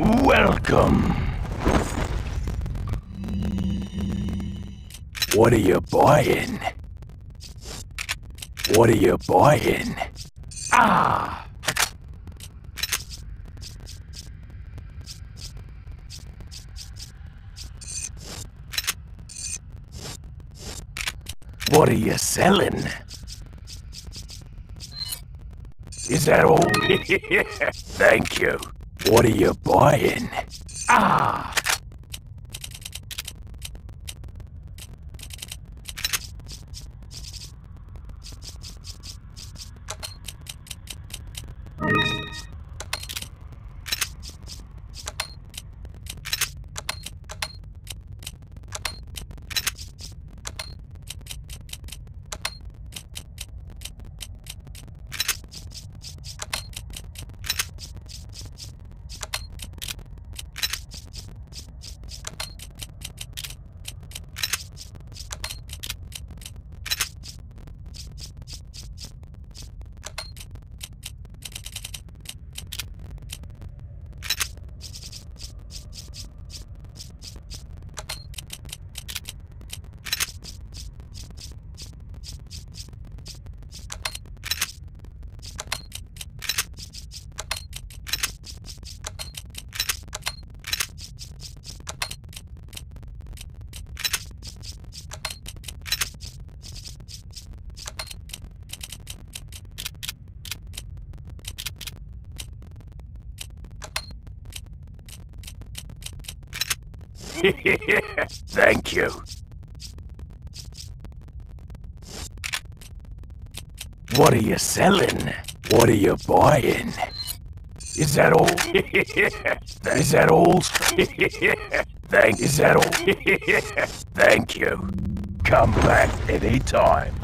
Welcome. What are you buying? What are you buying? Ah! What are you selling? Is that all? Thank you. What are you buying? Ah! Thank you. What are you selling? What are you buying? Is that all? Is that all? Thank. Is that all? Thank you. Come back anytime.